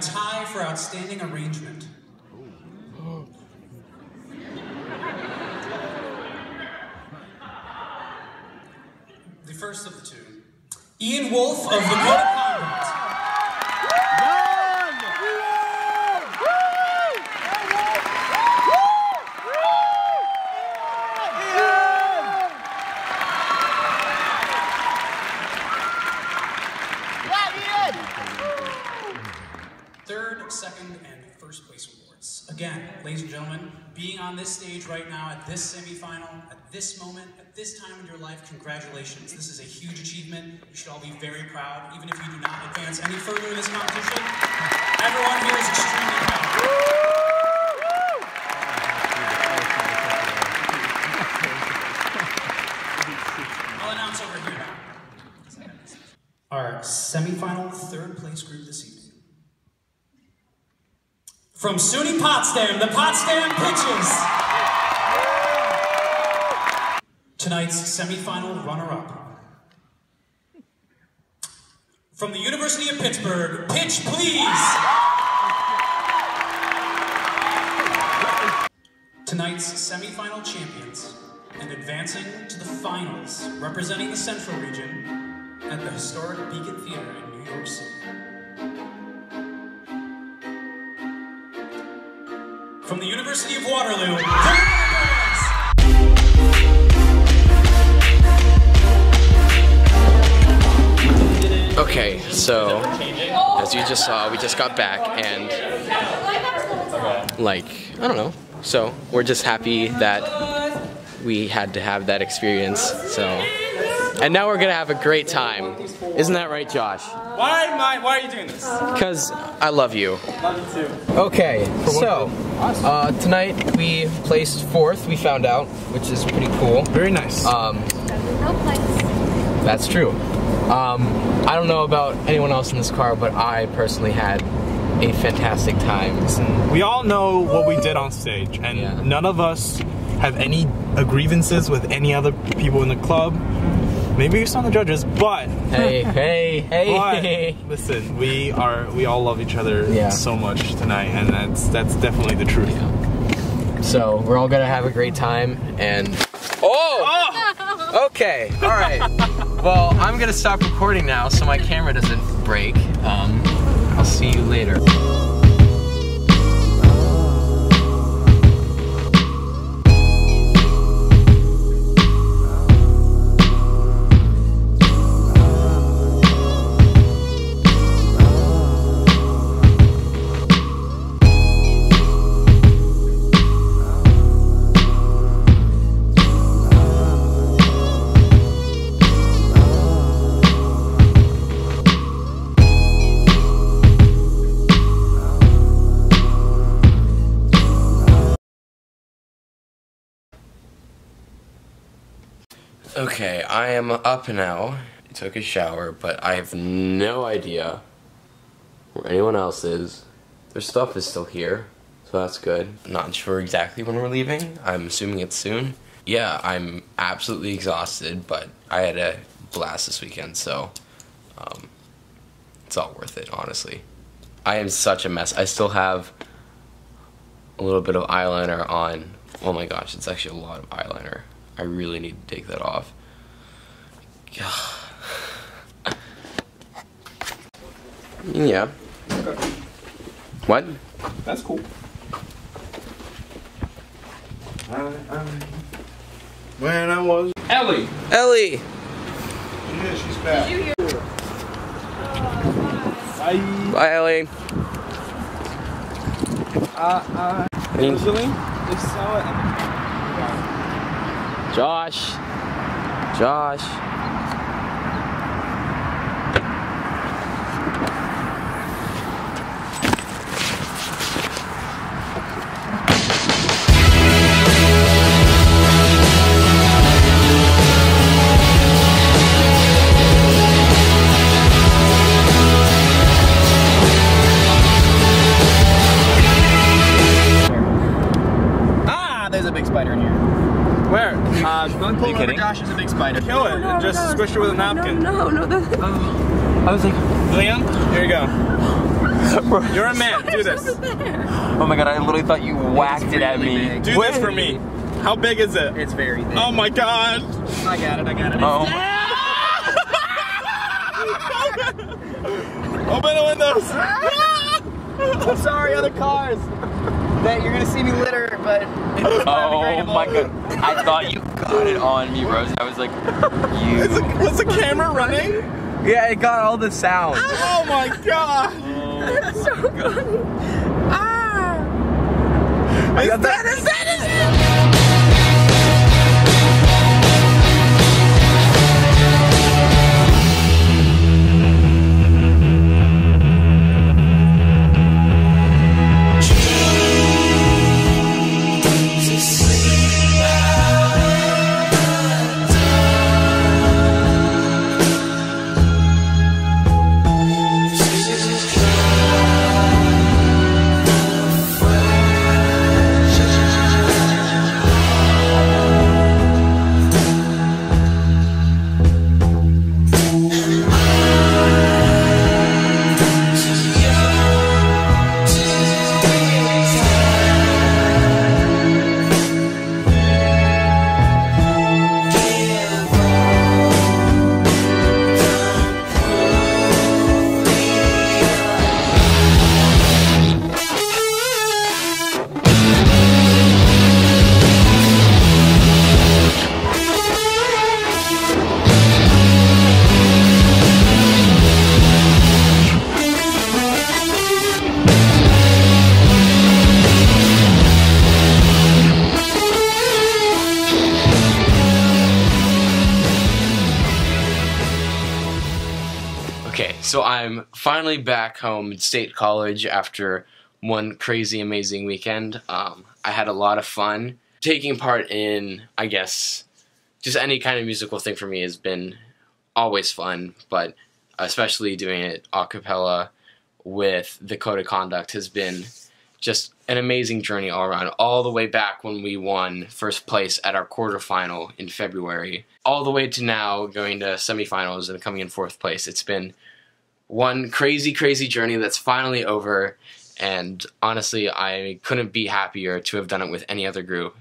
tie for outstanding arrangement. The first of the two. Ian Wolf of the Coda Conduct. Third, second, and first place awards. Again, ladies and gentlemen, being on this stage right now at this semifinal, at this moment, at this time in your life, congratulations. This is a huge achievement. You should all be very proud, even if you do not advance any further in this competition. Everyone here is extremely proud. From SUNY Potsdam, the Potsdam Pitches. Tonight's semifinal runner-up. From the University of Pittsburgh, pitch please. Tonight's semifinal champions and advancing to the finals, representing the Central Region at the historic Beacon Theater in New York City. From the University of Waterloo, Okay, so as you just saw, we just got back and like I don't know. So we're just happy that we had to have that experience. So and now we're gonna have a great time. Isn't that right, Josh? Why am I? Why are you doing this? Because I love you. Love you too. Okay, so uh, tonight we placed fourth. We found out, which is pretty cool. Very nice. Um, That's true. Um, I don't know about anyone else in this car, but I personally had a fantastic time. we all know what we did on stage, and Yeah. none of us have any uh, grievances with any other people in the club. Maybe some of the judges, but Hey, hey, hey! but listen, we are we all love each other Yeah. so much tonight, and that's that's definitely the truth. So we're all gonna have a great time, and oh, okay, all right. Well, I'm gonna stop recording now, so my camera doesn't break. Um, I'll see you later. Okay, I am up now. I took a shower, but I have no idea where anyone else is. Their stuff is still here, so that's good. Not sure exactly when we're leaving. I'm assuming it's soon. Yeah, I'm absolutely exhausted, but I had a blast this weekend, so um, it's all worth it, honestly. I am such a mess. I still have a little bit of eyeliner on. Oh my gosh, it's actually a lot of eyeliner. I really need to take that off. Yeah. What? That's cool. When I was Elly. Elly! yeah, she's back. Bye. Bye, Elly. Uh, uh, Mean- Angeline, they saw. Josh. Josh. Spider in here. Where? Uh, going pull you over kidding? Josh is a big spider. Kill it and just squish it with a napkin. No, no, no. I was like, Liam, here you go. You're a man. Do this. Oh my god, I literally thought you whacked it at me. big. Do this for me. How big is it? It's very big. Oh my god. I got it, I got it. Oh. Open the windows. I'm sorry, other cars. That you're gonna see me litter, but it's Oh my god. I thought you got it on me, Rose. I was like, you. Was the camera running? Yeah, it got all the sound. Oh my god. Oh ah. I got that. Okay, so I'm finally back home at State College after one crazy, amazing weekend. Um, I had a lot of fun. Taking part in, I guess, just any kind of musical thing for me has been always fun, but especially doing it a cappella with the Coda Conduct has been just an amazing journey all around. All the way back when we won first place at our quarterfinal in February, all the way to now going to semifinals and coming in fourth place. It's been one crazy, crazy journey that's finally over. And honestly, I couldn't be happier to have done it with any other group.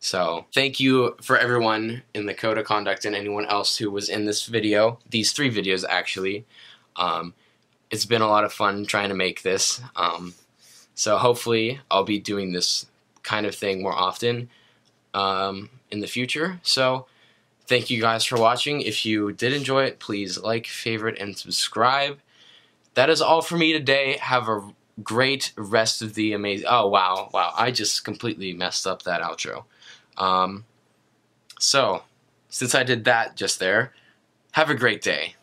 So thank you for everyone in the Coda Conduct and anyone else who was in this video, these three videos actually. Um, it's been a lot of fun trying to make this. Um, so hopefully I'll be doing this kind of thing more often um, in the future. So thank you guys for watching. If you did enjoy it, please like, favorite, and subscribe. That is all for me today. Have a great rest of the amazing. Oh wow, wow! I just completely messed up that outro. Um, so since I did that just there, have a great day.